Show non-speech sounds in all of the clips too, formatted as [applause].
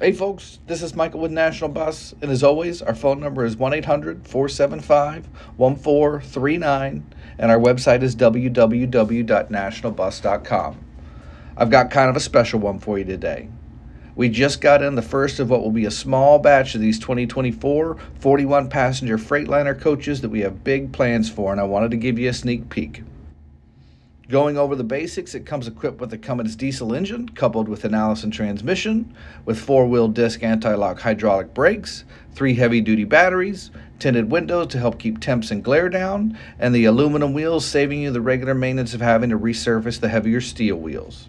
Hey folks, this is Michael with National Bus, and as always, our phone number is 1 800 475 1439, and our website is www.nationalbus.com. I've got kind of a special one for you today. We just got in the first of what will be a small batch of these 2024 41 passenger Freightliner coaches that we have big plans for, and I wanted to give you a sneak peek. Going over the basics, it comes equipped with a Cummins diesel engine coupled with an Allison transmission, with four-wheel disc anti-lock hydraulic brakes, three heavy-duty batteries, tinted windows to help keep temps and glare down, and the aluminum wheels saving you the regular maintenance of having to resurface the heavier steel wheels.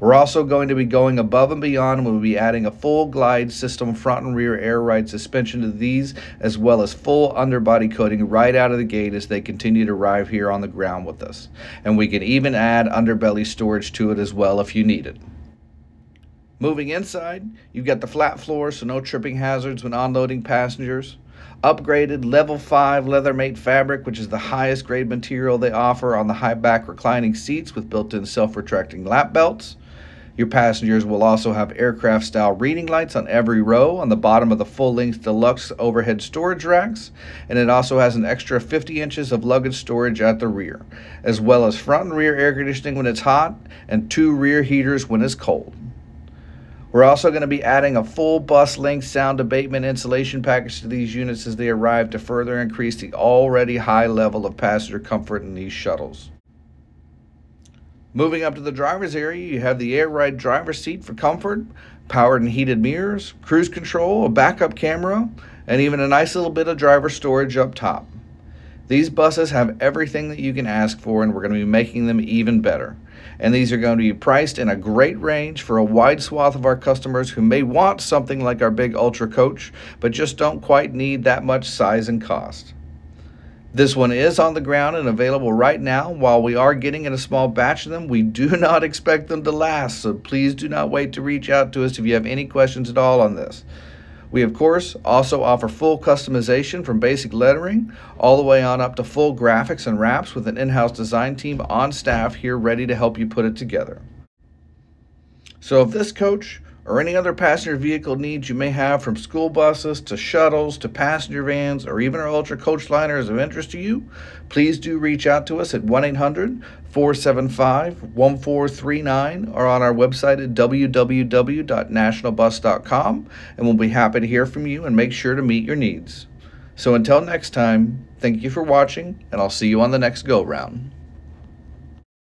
We're also going to be going above and beyond. We'll be adding a full glide system front and rear air ride suspension to these, as well as full underbody coating right out of the gate as they continue to arrive here on the ground with us. And we can even add underbelly storage to it as well if you need it. Moving inside, you've got the flat floor, so no tripping hazards when unloading passengers. Upgraded level 5 Leathermate fabric, which is the highest grade material they offer on the high back reclining seats with built in self retracting lap belts. Your passengers will also have aircraft style reading lights on every row on the bottom of the full length deluxe overhead storage racks, and it also has an extra 50 inches of luggage storage at the rear, as well as front and rear air conditioning when it's hot and two rear heaters when it's cold. We're also going to be adding a full bus length sound abatement insulation package to these units as they arrive to further increase the already high level of passenger comfort in these shuttles. Moving up to the driver's area, you have the air ride driver's seat for comfort, powered and heated mirrors, cruise control, a backup camera, and even a nice little bit of driver storage up top. These buses have everything that you can ask for, and we're going to be making them even better. And these are going to be priced in a great range for a wide swath of our customers who may want something like our big Ultra Coach, but just don't quite need that much size and cost. This one is on the ground and available right now. While we are getting in a small batch of them, we do [laughs] not expect them to last, so please do not wait to reach out to us if you have any questions at all on this. We, of course, also offer full customization from basic lettering all the way on up to full graphics and wraps with an in house design team on staff here ready to help you put it together. So, if this coach or any other passenger vehicle needs you may have from school buses to shuttles to passenger vans or even our Ultra Coach liner is of interest to you, please do reach out to us at 1 800 475 1439 or on our website at www.nationalbus.com and we'll be happy to hear from you and make sure to meet your needs. So until next time, thank you for watching and I'll see you on the next go round.